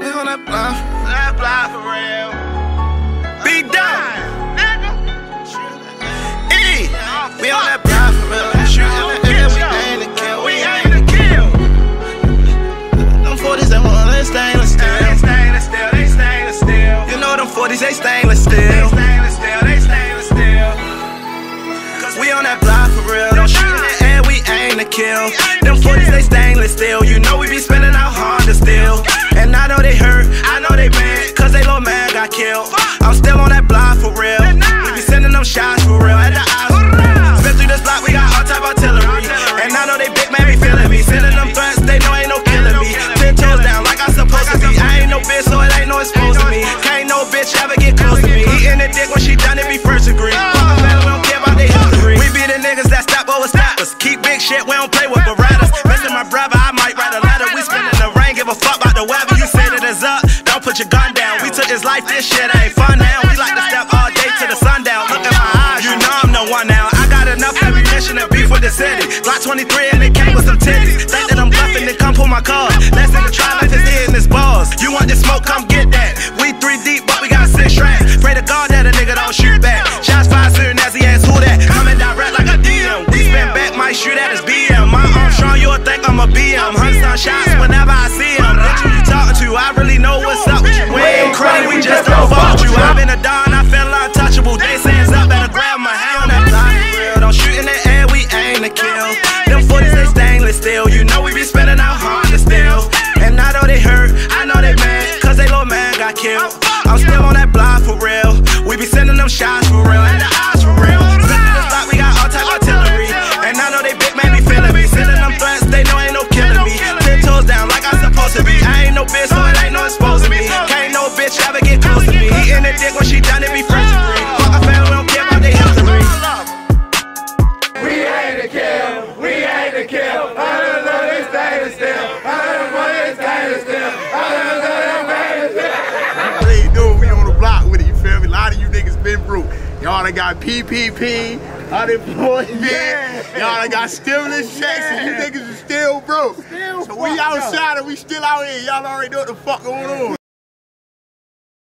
We on that block. That block for real. Be done. E. We on that block for real. Shooting the air, we aim to kill. We aim to kill. Them 40s, they want. You know them 40s, they stainless kill. Them 40s, they stainless steel. You know we be spending our Honda still. And I know they hurt, I know they mad, cause they little man got killed. I'm still on shit, we don't play with Berettas. Missing my brother, I might write a letter. We spin in the rain, give a fuck about the weather. You say that it's up, don't put your gun down. We took this life, this shit ain't fun now. We like to step all day to the sundown. Look in my eyes, you know I'm the one now. I got enough ammunition to beef with the city. Glock 23 and it came with some titties. You'll think I'm a BM. Hundreds shots whenever I see him. Bitch, who you talking to? I really know what's up with you. We ain't credit, we just don't fuck with you. I've been a don, I feel untouchable. They say it's up, better grab my hand on that block. for real. Don't shoot in the air, we aim to kill. Them 40s, they stainless steel. You know we be spending our Honda still. And I know they hurt, I know they mad, cause they little man got killed. I'm still on that block been broke. Y'all done got PPP, unemployment. Y'all done got stimulus checks, and you niggas is still broke. so we outside and we still out here. Y'all already know what the fuck going on.